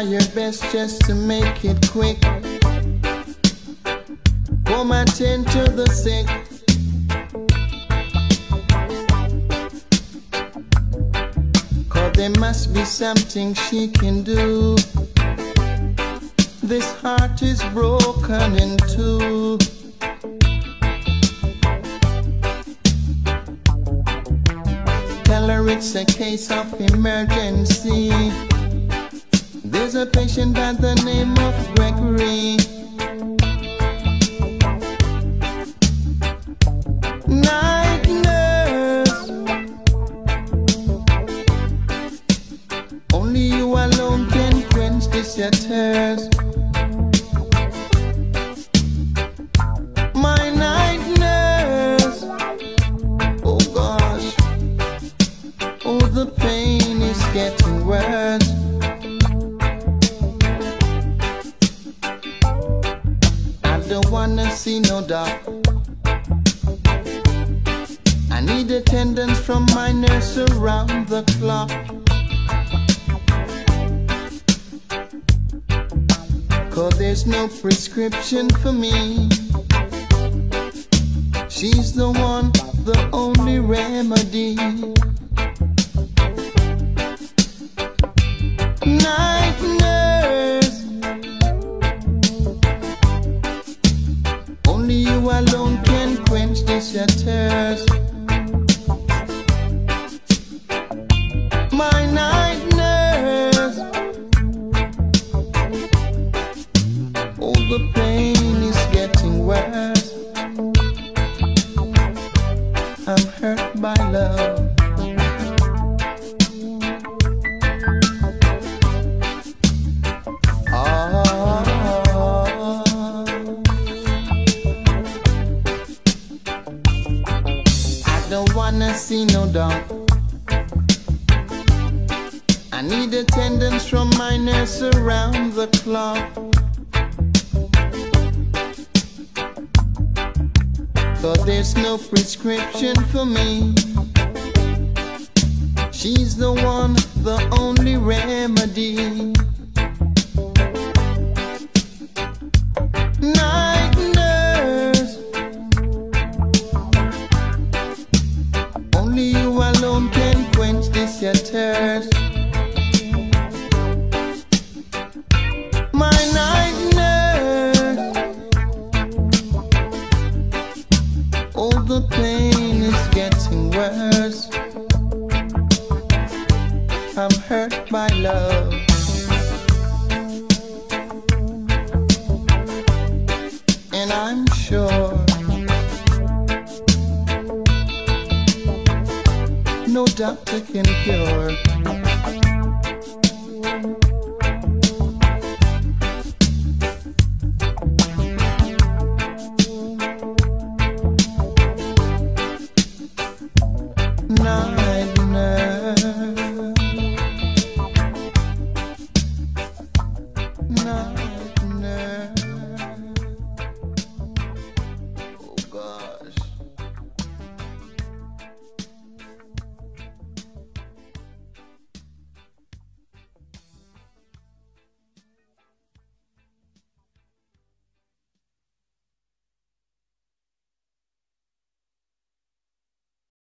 try your best just to make it quick. Come attend to the sick. Cause there must be something she can do. This heart is broken in two. Tell her it's a case of emergency. There's a patient by the name of Gregory. Night nurse. Only you alone can quench this thirst. My night nurse. Oh gosh. Oh, the pain is getting don't wanna see no doc. I need attendance from my nurse around the clock. Cause there's no prescription for me. She's the one, the only remedy. Quench don't see no dog. I need attendance from my nurse around the clock. Cause there's no prescription for me. She's the one, the only remedy. The pain is getting worse. I'm hurt by love. And I'm sure no doctor can cure. night, night.